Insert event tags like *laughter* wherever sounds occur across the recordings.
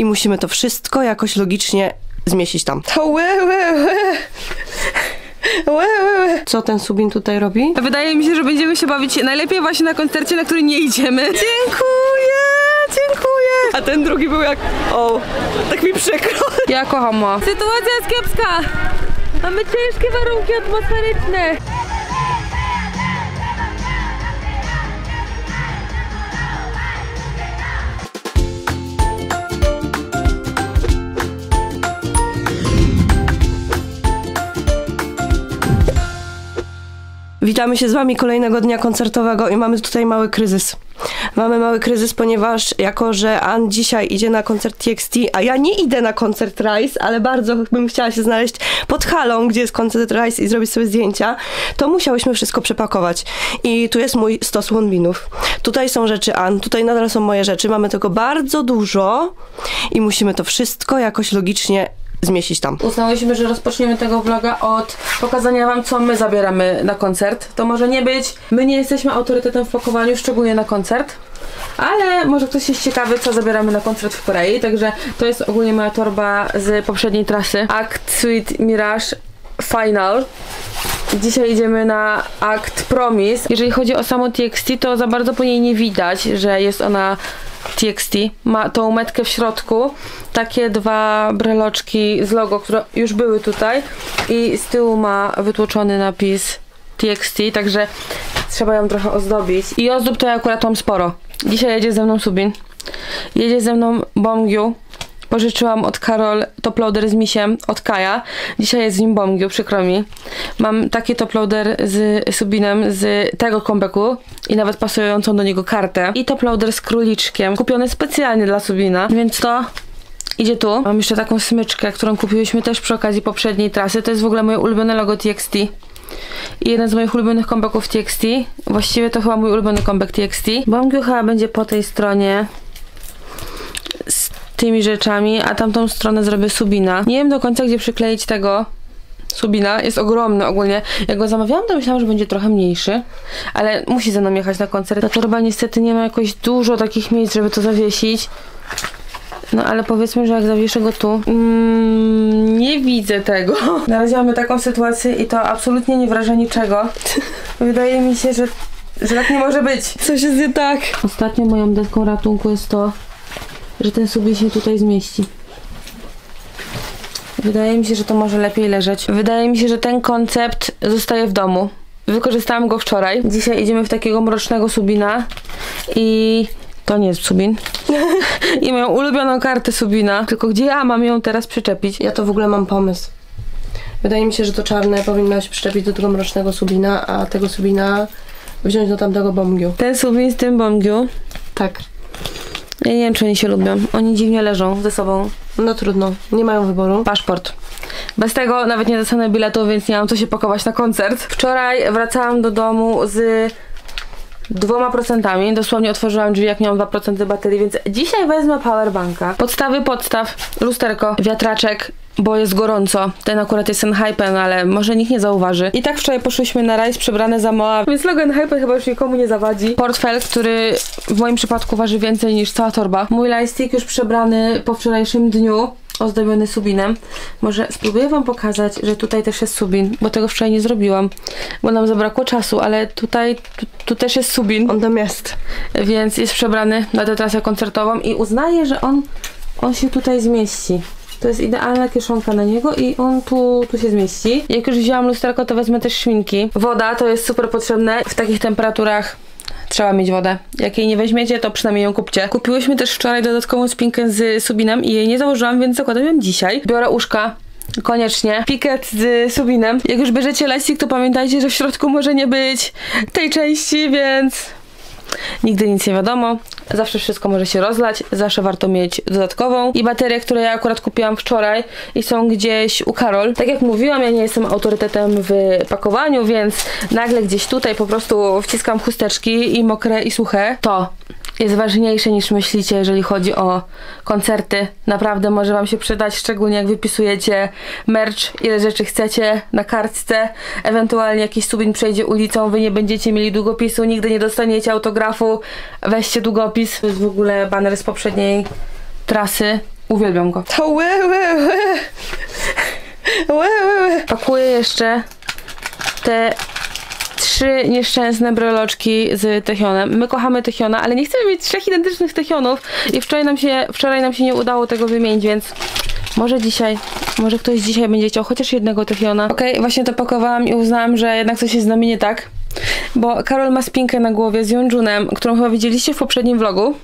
i musimy to wszystko jakoś logicznie zmieścić tam. To łe, łe, łe. Łe, łe, łe. Co ten Subin tutaj robi? Wydaje mi się, że będziemy się bawić najlepiej właśnie na koncercie, na który nie idziemy. Dziękuję, dziękuję. A ten drugi był jak, o, tak mi przykro. Ja kocham mo. Sytuacja jest kiepska. Mamy ciężkie warunki atmosferyczne. Witamy się z Wami kolejnego dnia koncertowego i mamy tutaj mały kryzys. Mamy mały kryzys, ponieważ jako, że Ann dzisiaj idzie na koncert TXT, a ja nie idę na koncert Rise, ale bardzo bym chciała się znaleźć pod halą, gdzie jest koncert Rise i zrobić sobie zdjęcia, to musiałyśmy wszystko przepakować. I tu jest mój stos wonbinów. Tutaj są rzeczy Ann, tutaj nadal są moje rzeczy. Mamy tego bardzo dużo i musimy to wszystko jakoś logicznie zmieścić tam. Uznałyśmy, że rozpoczniemy tego vloga od pokazania wam, co my zabieramy na koncert. To może nie być, my nie jesteśmy autorytetem w pakowaniu, szczególnie na koncert. Ale może ktoś jest ciekawy, co zabieramy na koncert w Korei, także to jest ogólnie moja torba z poprzedniej trasy. Act Sweet Mirage Final. Dzisiaj idziemy na akt Promise. Jeżeli chodzi o samo TXT, to za bardzo po niej nie widać, że jest ona TXT. Ma tą metkę w środku, takie dwa breloczki z logo, które już były tutaj i z tyłu ma wytłoczony napis TXT, także trzeba ją trochę ozdobić. I ozdób to ja akurat mam sporo. Dzisiaj jedzie ze mną Subin, jedzie ze mną Bongyu, Pożyczyłam od Karol toploader z misiem od Kaja. Dzisiaj jest z nim Bongyu, przykro mi. Mam taki toploader z Subinem z tego comebacku i nawet pasującą do niego kartę. I toploader z króliczkiem, kupiony specjalnie dla Subina, więc to idzie tu. Mam jeszcze taką smyczkę, którą kupiłyśmy też przy okazji poprzedniej trasy. To jest w ogóle moje ulubione logo TXT. I jeden z moich ulubionych comebacków TXT. Właściwie to chyba mój ulubiony comeback TXT. Bongyu chyba będzie po tej stronie tymi rzeczami, a tamtą stronę zrobię subina. Nie wiem do końca, gdzie przykleić tego subina. Jest ogromny ogólnie. Jak go zamawiałam, to myślałam, że będzie trochę mniejszy, ale musi ze mną jechać na koncert. Ta torba niestety nie ma jakoś dużo takich miejsc, żeby to zawiesić. No ale powiedzmy, że jak zawieszę go tu, mm, nie widzę tego. *laughs* Na razie mamy taką sytuację i to absolutnie nie wraża niczego. *laughs* Wydaje mi się, że, że tak nie może być. Coś jest nie tak. Ostatnio moją deską ratunku jest to, że ten subin się tutaj zmieści. Wydaje mi się, że to może lepiej leżeć. Wydaje mi się, że ten koncept zostaje w domu. Wykorzystałam go wczoraj. Dzisiaj idziemy w takiego mrocznego subina i to nie jest subin. *laughs* I moją ulubioną kartę subina. Tylko gdzie ja mam ją teraz przyczepić? Ja to w ogóle mam pomysł. Wydaje mi się, że to czarne powinno się przyczepić do tego mrocznego subina, a tego subina wziąć do tamtego bomgiu. Ten subin z tym bongyu. Tak. Ja nie wiem, czy oni się lubią. Oni dziwnie leżą ze sobą. No trudno, nie mają wyboru. Paszport. Bez tego nawet nie dostanę biletu, więc nie mam co się pakować na koncert. Wczoraj wracałam do domu z dwoma procentami. Dosłownie otworzyłam drzwi, jak miałam 2% baterii, więc dzisiaj wezmę powerbanka. Podstawy podstaw, lusterko, wiatraczek, bo jest gorąco. Ten akurat jest Enhypen, ale może nikt nie zauważy. I tak wczoraj poszłyśmy na rajs przebrane za Moa, więc logo Enhypen chyba już nikomu nie zawadzi. Portfel, który w moim przypadku waży więcej niż cała torba. Mój lightstick już przebrany po wczorajszym dniu ozdobiony subinem. Może spróbuję wam pokazać, że tutaj też jest subin, bo tego wczoraj nie zrobiłam, bo nam zabrakło czasu, ale tutaj, tu, tu też jest subin, On tam jest. więc jest przebrany na tę trasę koncertową i uznaję, że on, on się tutaj zmieści. To jest idealna kieszonka na niego i on tu, tu się zmieści. Jak już wzięłam lusterko, to wezmę też szminki. Woda to jest super potrzebne w takich temperaturach. Trzeba mieć wodę. Jak jej nie weźmiecie, to przynajmniej ją kupcie. Kupiłyśmy też wczoraj dodatkową spinkę z Subinem i jej nie założyłam, więc zakładam ją dzisiaj. Biorę uszka. Koniecznie. Piket z Subinem. Jak już bierzecie lasik, to pamiętajcie, że w środku może nie być tej części, więc Nigdy nic nie wiadomo. Zawsze wszystko może się rozlać. Zawsze warto mieć dodatkową. I baterie, które ja akurat kupiłam wczoraj i są gdzieś u Karol. Tak jak mówiłam, ja nie jestem autorytetem w pakowaniu, więc nagle gdzieś tutaj po prostu wciskam chusteczki i mokre i suche. To jest ważniejsze niż myślicie, jeżeli chodzi o koncerty. Naprawdę może Wam się przydać, szczególnie jak wypisujecie merch, ile rzeczy chcecie na kartce. Ewentualnie jakiś subin przejdzie ulicą, Wy nie będziecie mieli długopisu, nigdy nie dostaniecie autografu. Weźcie długopis. To jest w ogóle baner z poprzedniej trasy. Uwielbiam go. To łe, łe, łe. Łe, łe. Pakuję jeszcze te trzy nieszczęsne breloczki z Techionem. My kochamy Techiona, ale nie chcemy mieć trzech identycznych Techionów i wczoraj nam się, wczoraj nam się nie udało tego wymienić, więc może dzisiaj, może ktoś dzisiaj będzie chciał chociaż jednego Techiona. Okej, właśnie to pakowałam i uznałam, że jednak coś jest z nami nie tak. Bo Karol ma spinkę na głowie z Yonjunem, którą chyba widzieliście w poprzednim vlogu,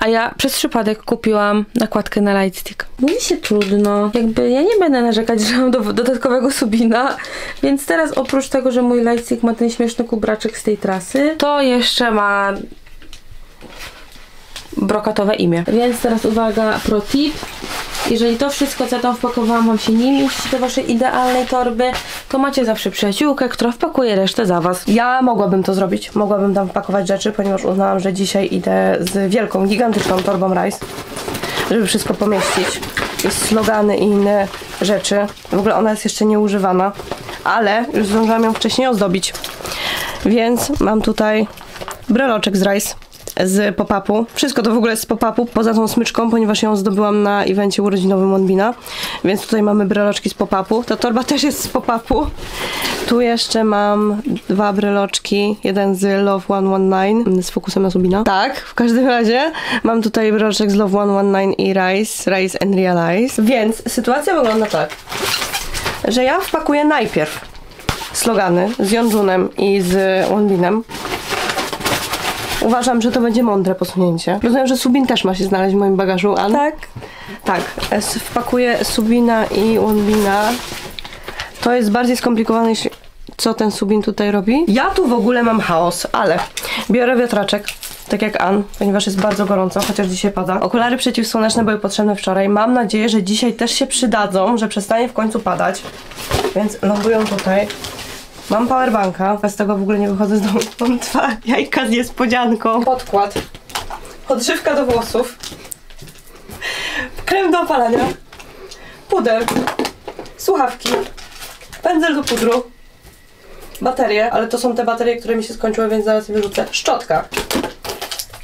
a ja przez przypadek kupiłam nakładkę na lightstick. Mówi się trudno. Jakby ja nie będę narzekać, że mam do, dodatkowego subina, więc teraz oprócz tego, że mój lightstick ma ten śmieszny kubraczek z tej trasy, to jeszcze ma brokatowe imię. Więc teraz uwaga, pro tip. Jeżeli to wszystko, co tam wpakowałam, wam się nie mieści do waszej idealnej torby, to macie zawsze przyjaciółkę, która wpakuje resztę za was. Ja mogłabym to zrobić. Mogłabym tam wpakować rzeczy, ponieważ uznałam, że dzisiaj idę z wielką, gigantyczną torbą Rice, żeby wszystko pomieścić. Slogany i inne rzeczy. W ogóle ona jest jeszcze nieużywana, ale już zdążyłam ją wcześniej ozdobić. Więc mam tutaj breloczek z Rice z pop-upu. Wszystko to w ogóle jest z pop-upu, poza tą smyczką, ponieważ ją zdobyłam na evencie urodzinowym Monbina. Więc tutaj mamy breloczki z pop-upu. Ta torba też jest z pop-upu. Tu jeszcze mam dwa breloczki. Jeden z Love 119 z fokusem na Subina. Tak, w każdym razie mam tutaj breloczek z Love 119 i Rise, Rise and Realize. Więc sytuacja wygląda tak, że ja wpakuję najpierw slogany z Yonjunem i z Wonbinem. Uważam, że to będzie mądre posunięcie. Rozumiem, że Subin też ma się znaleźć w moim bagażu, An? Tak. Tak. Wpakuję Subina i Wonbina. To jest bardziej skomplikowane co ten Subin tutaj robi. Ja tu w ogóle mam chaos, ale biorę wiatraczek. Tak jak An, ponieważ jest bardzo gorąco, chociaż dzisiaj pada. Okulary przeciwsłoneczne były potrzebne wczoraj. Mam nadzieję, że dzisiaj też się przydadzą, że przestanie w końcu padać. Więc lądują tutaj. Mam powerbanka, bez tego w ogóle nie wychodzę z domu. Mam dwa jajka z niespodzianką. Podkład. Odżywka do włosów. Krem do opalania. Puder. Słuchawki. Pędzel do pudru. Baterie, ale to są te baterie, które mi się skończyły, więc zaraz je wyrzucę. Szczotka.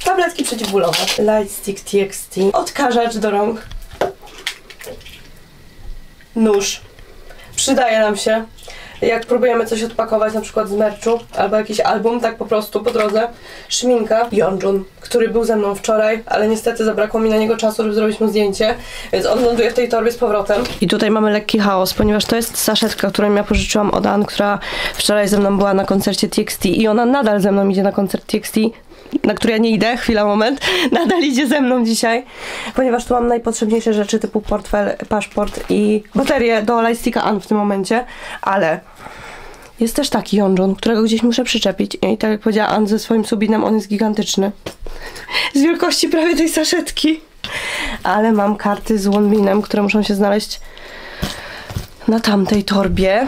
Tabletki przeciwbólowe. Lightstick TXT. Odkażacz do rąk. Nóż. Przydaje nam się. Jak próbujemy coś odpakować, na przykład z merchu, albo jakiś album, tak po prostu po drodze. Szminka. Yonjun, który był ze mną wczoraj, ale niestety zabrakło mi na niego czasu, żeby zrobić mu zdjęcie, więc on ląduje w tej torbie z powrotem. I tutaj mamy lekki chaos, ponieważ to jest saszetka, którą ja pożyczyłam od Ann, która wczoraj ze mną była na koncercie TXT i ona nadal ze mną idzie na koncert TXT na który ja nie idę, chwila, moment, *laughs* nadal idzie ze mną dzisiaj, ponieważ tu mam najpotrzebniejsze rzeczy typu portfel, paszport i baterię do Lightsticka An w tym momencie, ale jest też taki Yonjun, którego gdzieś muszę przyczepić i tak jak powiedziała An ze swoim subinem, on jest gigantyczny. Z wielkości prawie tej saszetki. Ale mam karty z Wonbinem, które muszą się znaleźć na tamtej torbie.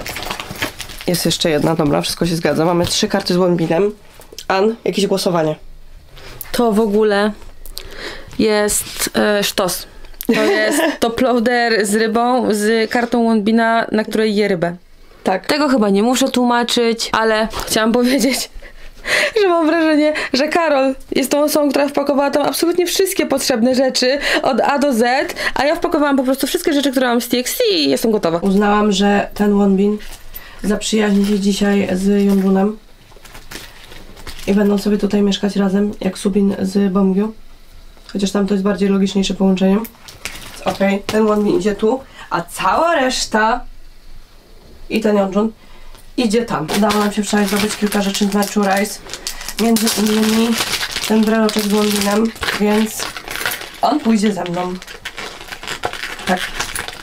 Jest jeszcze jedna, dobra, wszystko się zgadza. Mamy trzy karty z Wonbinem. An, jakieś głosowanie. To w ogóle jest e, sztos. To jest *laughs* toploader z rybą, z kartą Wonbina, na której je rybę. Tak. Tego chyba nie muszę tłumaczyć, ale chciałam powiedzieć, że mam wrażenie, że Karol jest tą osobą, która wpakowała tam absolutnie wszystkie potrzebne rzeczy od A do Z, a ja wpakowałam po prostu wszystkie rzeczy, które mam z TXT i jestem gotowa. Uznałam, że ten Wonbin zaprzyjaźni się dzisiaj z Yonjunem i będą sobie tutaj mieszkać razem, jak Subin z Bomgyu. Chociaż tam to jest bardziej logiczniejsze połączenie. Okej, ten Wonbin idzie tu, a cała reszta i ten Yonjun idzie tam. Udało nam się wczoraj zrobić kilka rzeczy z Nature Rice. Między innymi ten breloczek z Wonbinem, więc on pójdzie ze mną. Tak.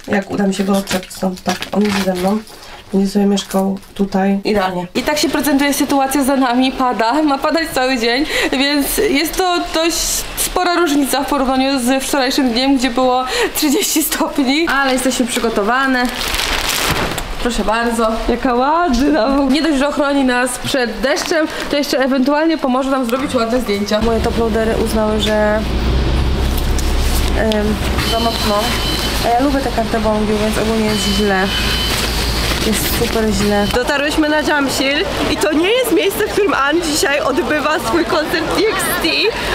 Jak uda mi się go odczepić stąd, tak, on idzie ze mną. Będzie sobie mieszkał tutaj. Idealnie. I tak się prezentuje sytuacja za nami, pada, *laughs* ma padać cały dzień, więc jest to dość spora różnica w porównaniu z wczorajszym dniem, gdzie było 30 stopni. Ale jesteśmy przygotowane. Proszę bardzo. Jaka ładna. Nie dość, że ochroni nas przed deszczem, to jeszcze ewentualnie pomoże nam zrobić ładne zdjęcia. Moje toploadery uznały, że ym, za mocno. A ja lubię tę kartę Bongiu, więc ogólnie jest źle. Jest super źle. Dotarłyśmy na Jamsil i to nie jest miejsce, w którym Ann dzisiaj odbywa swój koncert TXT,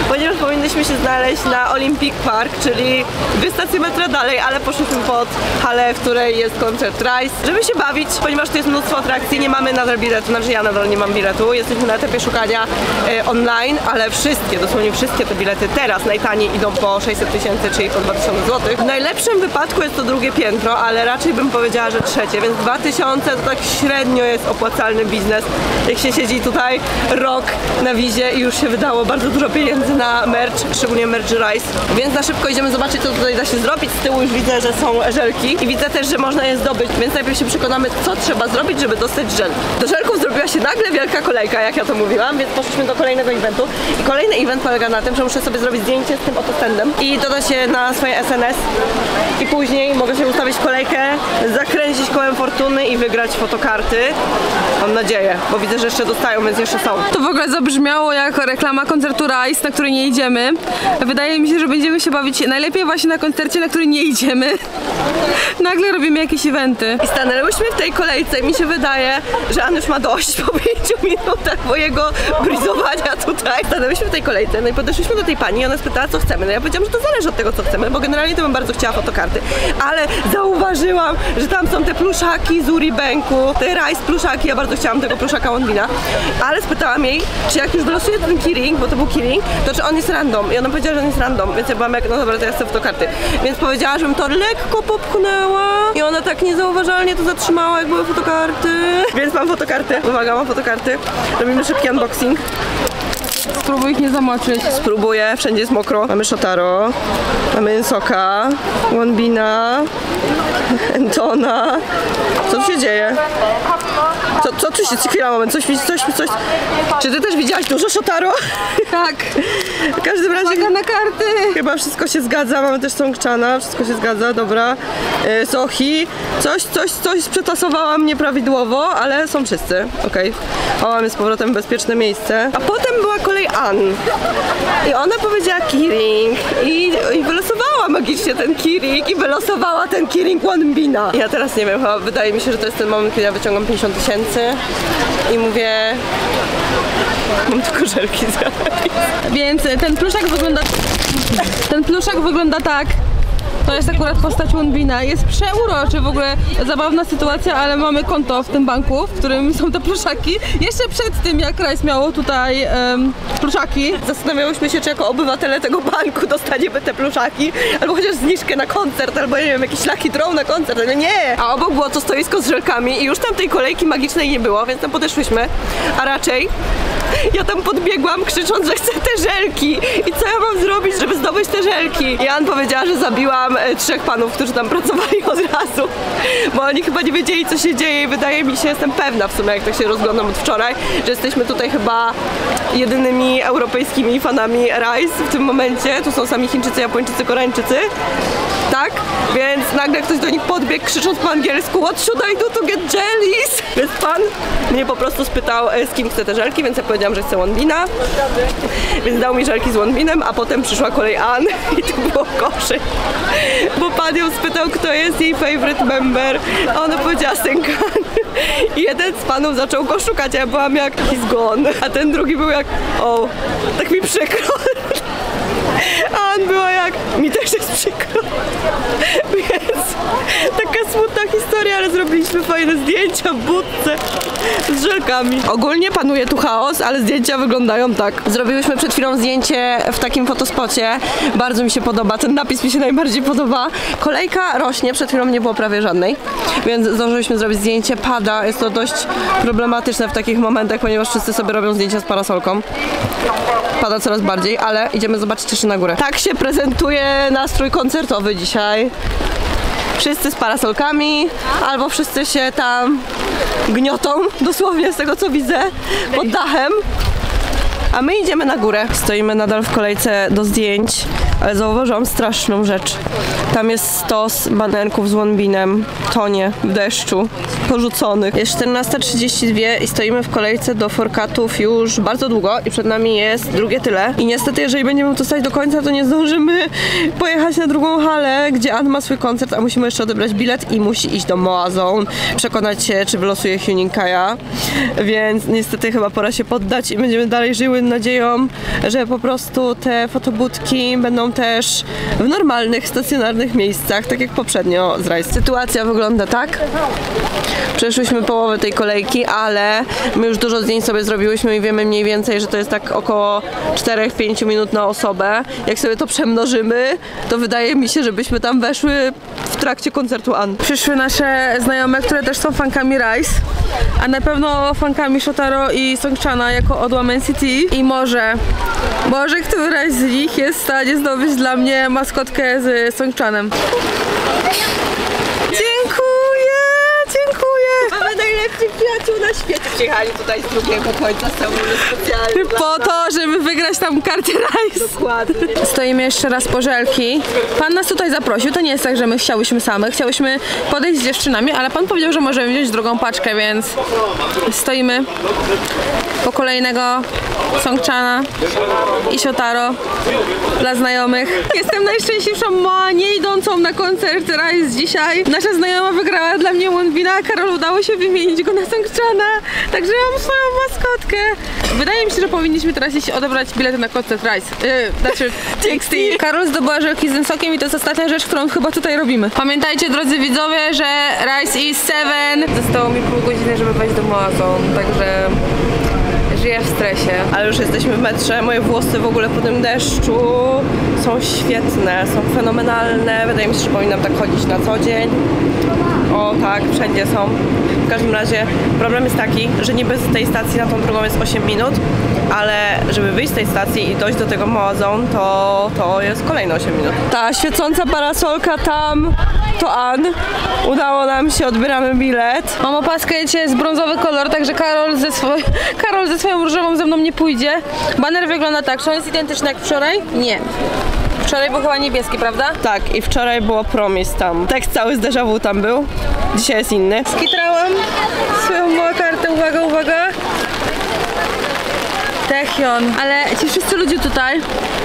ponieważ powinnyśmy się znaleźć na Olympic Park, czyli dwie stacje metra dalej, ale poszliśmy pod halę, w której jest koncert Rise, żeby się bawić, ponieważ tu jest mnóstwo atrakcji, nie mamy nadal biletu, znaczy ja nadal nie mam biletu, jesteśmy na etapie szukania e, online, ale wszystkie, dosłownie wszystkie te bilety teraz najtaniej idą po 600 tysięcy, czyli po 2000 zł. W najlepszym wypadku jest to drugie piętro, ale raczej bym powiedziała, że trzecie, więc 2000 to tak średnio jest opłacalny biznes. Jak się siedzi tutaj rok na wizie i już się wydało bardzo dużo pieniędzy na merch, szczególnie merch Rice. Więc na szybko idziemy zobaczyć, co tutaj da się zrobić. Z tyłu już widzę, że są żelki i widzę też, że można je zdobyć, więc najpierw się przekonamy, co trzeba zrobić, żeby dostać żel. Do żelków zrobiła się nagle wielka kolejka, jak ja to mówiłam, więc poszliśmy do kolejnego eventu. I kolejny event polega na tym, że muszę sobie zrobić zdjęcie z tym oto standem i dodać je na swoje SNS i później mogę sobie ustawić kolejkę, zakręcić kołem fortuny i wygrać fotokarty. Mam nadzieję, bo widzę, że jeszcze dostają, więc jeszcze są. To w ogóle zabrzmiało jak reklama koncertu Rise, na który nie idziemy. Wydaje mi się, że będziemy się bawić najlepiej właśnie na koncercie, na który nie idziemy. *laughs* Nagle robimy jakieś eventy. I stanęłyśmy w tej kolejce i mi się wydaje, że An już ma dość po 5 minutach mojego brizowania tutaj. Stanęłyśmy w tej kolejce, no i podeszliśmy do tej pani i ona spytała, co chcemy. No ja powiedziałam, że to zależy od tego, co chcemy, bo generalnie to bym bardzo chciała fotokarty. Ale zauważyłam, że tam są te pluszaki z Uribanku, te Rice pluszaki, ja bardzo chciałam tego pluszaka Wonbina. Ale spytałam jej, czy jak już wylosuje ten keyring, bo to był keyring, to czy on jest random. I ona powiedziała, że on jest random, więc ja byłam jak, no dobra, to ja chcę fotokarty. Więc powiedziała, żebym to lekko popchnęła i ona tak niezauważalnie to zatrzymała, jak były fotokarty. Więc mam fotokarty. Uwaga, mam fotokarty. Robimy szybki unboxing. Spróbuj ich nie zamoczyć. Spróbuję, wszędzie jest mokro. Mamy Shotaro, mamy Soka, Wonbina, Entona. *laughs* Co tu się dzieje? Co, co tu się, chwila, moment, coś, coś, coś, czy ty też widziałaś dużo Shotaro? *laughs* Tak. W każdym razie Uwaga na karty. chyba wszystko się zgadza, mamy też Songchana, wszystko się zgadza, dobra. E, Sochi, coś, coś, coś przetasowałam nieprawidłowo, ale są wszyscy, okej. O, mamy z powrotem bezpieczne miejsce. A potem była kolej Ann i ona powiedziała keyring i, i wylosowała magicznie ten keyring i wylosowała ten keyring Wonbina. Ja teraz nie wiem, chyba wydaje mi się, że to jest ten moment, kiedy ja wyciągam 50 tysięcy i mówię... Mam tylko żelki zaraz. Więc ten pluszak wygląda... Ten pluszak wygląda tak. To jest akurat postać Wonbina. Jest przeuroczy w ogóle, zabawna sytuacja, ale mamy konto w tym banku, w którym są te pluszaki. Jeszcze przed tym, jak Rice miało tutaj em, pluszaki. Zastanawiałyśmy się, czy jako obywatele tego banku dostaniemy te pluszaki, albo chociaż zniżkę na koncert, albo nie wiem, jakiś lucky draw na koncert, ale nie! A obok było to stoisko z żelkami i już tam tej kolejki magicznej nie było, więc tam podeszłyśmy, a raczej ja tam podbiegłam krzycząc, że chcę te żelki i co ja mam zrobić, żeby zdobyć te żelki? Jan powiedziała, że zabiłam e, trzech panów, którzy tam pracowali od razu, bo oni chyba nie wiedzieli, co się dzieje i wydaje mi się, jestem pewna w sumie, jak tak się rozglądam od wczoraj, że jesteśmy tutaj chyba jedynymi europejskimi fanami Rise w tym momencie. Tu są sami Chińczycy, Japończycy, Koreańczycy. Tak? Więc nagle ktoś do nich podbiegł krzycząc po angielsku What should I do to get jellies? Więc pan mnie po prostu spytał e, z kim chce te żelki, więc ja powiedziałam, że chcę Wonbina. Więc dał mi żelki z Wonbinem, a potem przyszła kolej Ann *laughs* i tu było gorzej. *laughs* Bo pan ją spytał, kto jest jej favorite member, a ona powiedziała Senkan. I *laughs* jeden z panów zaczął go szukać, a ja byłam jak he's gone, a ten drugi był jak o, tak mi przykro. *laughs* A on była jak, mi też jest przykro. Więc taka smutna historia, ale zrobiliśmy fajne zdjęcia w budce z żelkami. Ogólnie panuje tu chaos, ale zdjęcia wyglądają tak. Zrobiłyśmy przed chwilą zdjęcie w takim fotospocie. Bardzo mi się podoba, ten napis mi się najbardziej podoba. Kolejka rośnie, przed chwilą nie było prawie żadnej, więc zdążyliśmy zrobić zdjęcie. Pada, jest to dość problematyczne w takich momentach, ponieważ wszyscy sobie robią zdjęcia z parasolką. Pada coraz bardziej, ale idziemy zobaczyć jeszcze na górę. Tak się prezentuje nastrój koncertowy dzisiaj. Wszyscy z parasolkami, albo wszyscy się tam gniotą, *laughs* dosłownie z tego co widzę, pod dachem. A my idziemy na górę. Stoimy nadal w kolejce do zdjęć, ale zauważyłam straszną rzecz. Tam jest stos banerków z łonbinem, tonie w deszczu, porzuconych. Jest 14.32 i stoimy w kolejce do forkatów już bardzo długo i przed nami jest drugie tyle. I niestety, jeżeli będziemy tu stać do końca, to nie zdążymy *laughs* pojechać na drugą halę, gdzie Ann ma swój koncert, a musimy jeszcze odebrać bilet i musi iść do Moa Zone, przekonać się, czy wylosuje Huninkaja. Więc niestety chyba pora się poddać i będziemy dalej żyły nadzieją, że po prostu te fotobudki będą też w normalnych, stacjonarnych miejscach, tak jak poprzednio z Rajs. Sytuacja wygląda tak. Przeszłyśmy połowę tej kolejki, ale my już dużo zdjęć sobie zrobiłyśmy i wiemy mniej więcej, że to jest tak około 4-5 minut na osobę. Jak sobie to przemnożymy, to wydaje mi się, żebyśmy tam weszły w trakcie koncertu An. Przyszły nasze znajome, które też są fankami Rise, a na pewno fankami Shotaro i Songchana jako od Woman City i może, może któraś z nich jest w stanie zdobyć dla mnie maskotkę z Songchanem. Dziękuję, dziękuję! Mamy najlepszych przyjaciół na świecie. Przyjechali tutaj z drugiego końca specjalnie. Po to, żeby wygrać tam kartę Rise. Dokładnie. Stoimy jeszcze raz po żelki. Pan nas tutaj zaprosił. To nie jest tak, że my chciałyśmy same. Chciałyśmy podejść z dziewczynami, ale pan powiedział, że możemy wziąć drugą paczkę, więc stoimy po kolejnego Songchana i Shotaro dla znajomych. Jestem najszczęśliwszą Moa nie idącą na koncert Rise dzisiaj. Nasza znajoma wygrała dla mnie Wonbina, a Karol udało się wymienić go na Songchana. Także mam swoją maskotkę. Wydaje mi się, że powinniśmy teraz iść odebrać bilety na koncert Rise. Yy, znaczy *laughs* TXT. Karol zdobyła żelki z sokiem i to jest ostatnia rzecz, którą chyba tutaj robimy. Pamiętajcie, drodzy widzowie, że Rise is 7. Zostało mi pół godziny, żeby wejść do Moazon, także żyję w stresie. Ale już jesteśmy w metrze. Moje włosy w ogóle po tym deszczu są świetne, są fenomenalne. Wydaje mi się, że powinnam tak chodzić na co dzień. Tak, wszędzie są. W każdym razie problem jest taki, że niby z tej stacji na tą drugą jest 8 minut, ale żeby wyjść z tej stacji i dojść do tego Moa Zone, to, to jest kolejne 8 minut. Ta świecąca parasolka tam to An. Udało nam się, odbieramy bilet. Mam opaskę, jest brązowy kolor, także Karol ze, swoj, *laughs* Karol ze swoją różową ze mną nie pójdzie. Baner wygląda tak, czy on jest identyczny jak wczoraj? Nie. Wczoraj był chyba niebieski, prawda? Tak, i wczoraj było promis tam. Tekst cały z déjà vu tam był. Dzisiaj jest inny. Skitrałam swoją kartę, uwaga, uwaga. Techion. Ale ci wszyscy ludzie tutaj,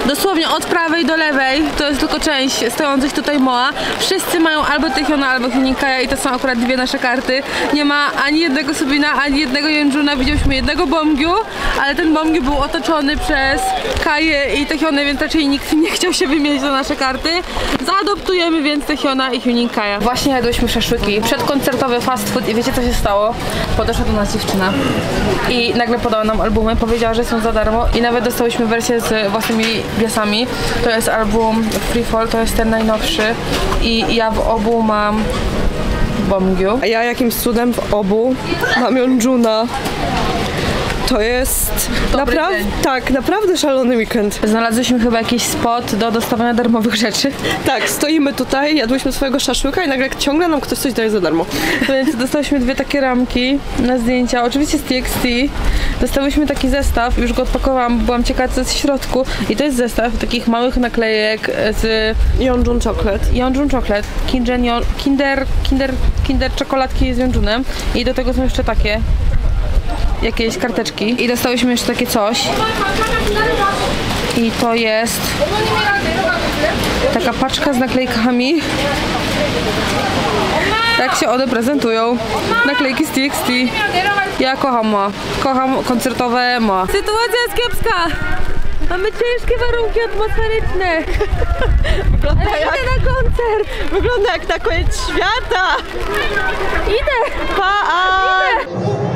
dosłownie od prawej do lewej, to jest tylko część stojących tutaj Moa, wszyscy mają albo Techiona, albo Hunikaja i to są akurat dwie nasze karty. Nie ma ani jednego Subina, ani jednego Jędrzuna. Widzieliśmy jednego Bomgiu, ale ten Bomgiu był otoczony przez Kaję i Techiony, więc raczej nikt nie chciał się wymienić za nasze karty. Zaadoptujemy więc Techiona i Hunikaja. Właśnie jadłyśmy szaszłyki. Przedkoncertowy fast food i wiecie co się stało? Podeszła do nas dziewczyna i nagle podała nam albumy, powiedziała, że są za darmo i nawet dostałyśmy wersję z własnymi biasami. To jest album Free Fall, to jest ten najnowszy i ja w obu mam Bomgiu. A ja jakimś cudem w obu mam Juna. To jest naprawdę, tak, naprawdę szalony weekend. Znalazłyśmy chyba jakiś spot do dostawania darmowych rzeczy, Tak, stoimy tutaj, jadłyśmy swojego szaszłyka i nagle ciągle nam ktoś coś daje za darmo. więc dostałyśmy dwie takie ramki na zdjęcia, oczywiście z TXT. Dostałyśmy taki zestaw, już go odpakowałam, byłam ciekawa co jest w środku i to jest zestaw takich małych naklejek z Jun Chocolate. Yonjun Chocolate, Kinder, Kinder, Kinder czekoladki z Yonjunem i do tego są jeszcze takie jakieś karteczki. I dostałyśmy jeszcze takie coś. I to jest taka paczka z naklejkami. Tak się one prezentują. Naklejki z TXT ja kocham ma, kocham koncertowe ma. Sytuacja jest kiepska. Mamy ciężkie warunki atmosferyczne. *laughs* Wygląda ale jak, idę na koncert. Wygląda jak na koniec świata! idę. Pa! A! 와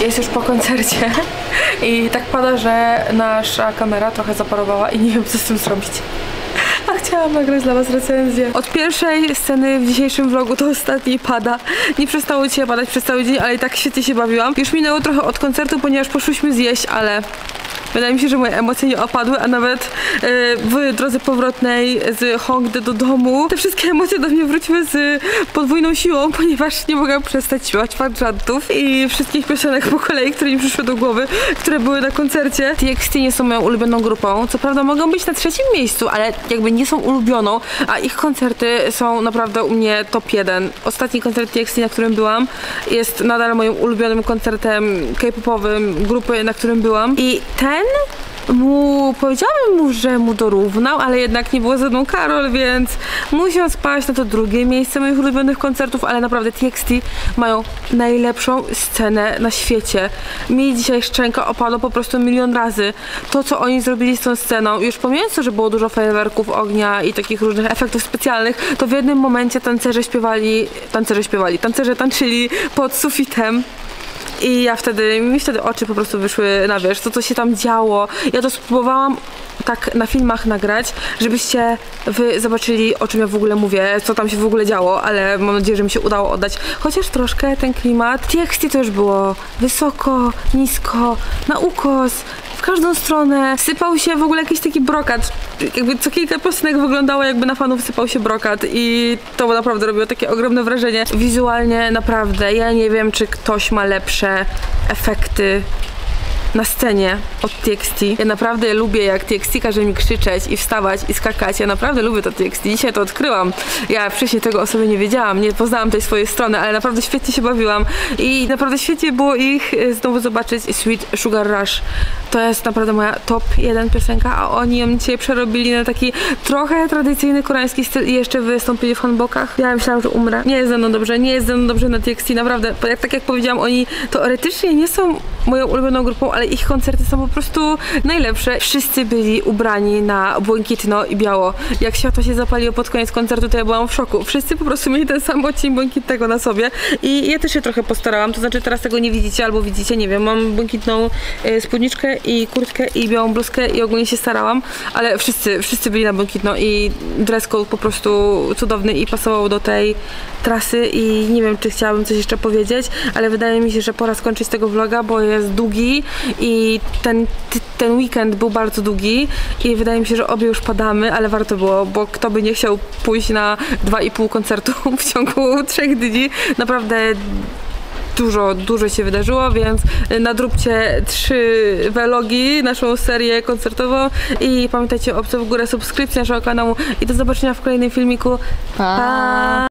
Jest już po koncercie *laughs* i tak pada, że nasza kamera trochę zaparowała i nie wiem co z tym zrobić. *laughs* A chciałam nagrać dla was recenzję. Od pierwszej sceny w dzisiejszym vlogu do ostatniej pada. Nie przestało dzisiaj padać przez cały dzień, ale i tak świetnie się bawiłam. Już minęło trochę od koncertu, ponieważ poszłyśmy zjeść, ale Wydaje mi się, że moje emocje nie opadły, a nawet e, w drodze powrotnej z Hongdae do domu te wszystkie emocje do mnie wróciły z podwójną siłą, *laughs* ponieważ nie mogłam przestać śpiewać kwadratów i wszystkich piosenek po kolei, które mi przyszły do głowy, które były na koncercie. TXT nie są moją ulubioną grupą. Co prawda mogą być na trzecim miejscu, ale jakby nie są ulubioną, a ich koncerty są naprawdę u mnie top 1. Ostatni koncert TXT, na którym byłam, jest nadal moim ulubionym koncertem k-popowym grupy, na którym byłam. I ten mu powiedziałabym mu, że mu dorównał, ale jednak nie było ze mną Karol, więc musiał spaść na to drugie miejsce moich ulubionych koncertów, ale naprawdę TXT mają najlepszą scenę na świecie. Mi dzisiaj szczęka opadła po prostu milion razy. To, co oni zrobili z tą sceną, już pomijając to, że było dużo fajerwerków ognia i takich różnych efektów specjalnych, to w jednym momencie tancerze śpiewali, tancerze śpiewali, tancerze tańczyli pod sufitem i ja wtedy, mi wtedy oczy po prostu wyszły na wierzch, to co się tam działo. Ja to spróbowałam tak na filmach nagrać, żebyście wy zobaczyli o czym ja w ogóle mówię, co tam się w ogóle działo, ale mam nadzieję, że mi się udało oddać chociaż troszkę ten klimat. TXT to już było wysoko, nisko, na ukos, w każdą stronę. Sypał się w ogóle jakiś taki brokat. Jakby co kilka piosenek wyglądało jakby na fanów sypał się brokat i to naprawdę robiło takie ogromne wrażenie. Wizualnie naprawdę, ja nie wiem czy ktoś ma lepsze efekty na scenie od TXT. Ja naprawdę lubię jak TXT każe mi krzyczeć i wstawać i skakać. Ja naprawdę lubię to TXT. Dzisiaj to odkryłam. Ja wcześniej tego o sobie nie wiedziałam, nie poznałam tej swojej strony, ale naprawdę świetnie się bawiłam i naprawdę świetnie było ich e, znowu zobaczyć. Sweet Sugar Rush to jest naprawdę moja top 1 piosenka, a oni ją dzisiaj przerobili na taki trochę tradycyjny koreański styl i jeszcze wystąpili w handbokach. Ja myślałam, że umrę. Nie jest ze mną dobrze, nie jest ze mną dobrze na TXT, naprawdę. Tak jak powiedziałam, oni teoretycznie nie są moją ulubioną grupą, ale ich koncerty są po prostu najlepsze. Wszyscy byli ubrani na błękitno i biało. Jak światło się zapaliło pod koniec koncertu, to ja byłam w szoku. Wszyscy po prostu mieli ten sam odcień błękitnego na sobie i ja też się trochę postarałam, to znaczy teraz tego nie widzicie albo widzicie, nie wiem, mam błękitną e, spódniczkę i kurtkę i białą bluzkę i ogólnie się starałam, ale wszyscy, wszyscy byli na błękitno i dress code po prostu cudowny i pasował do tej trasy i nie wiem, czy chciałabym coś jeszcze powiedzieć, ale wydaje mi się, że pora skończyć tego vloga, bo jest długi i ten, ten weekend był bardzo długi i wydaje mi się, że obie już padamy, ale warto było, bo kto by nie chciał pójść na 2,5 koncertu *laughs* w ciągu trzech dni, naprawdę dużo, dużo się wydarzyło, więc nadróbcie trzy vlogi, naszą serię koncertową i pamiętajcie o w górę subskrypcji naszego kanału i do zobaczenia w kolejnym filmiku. pa.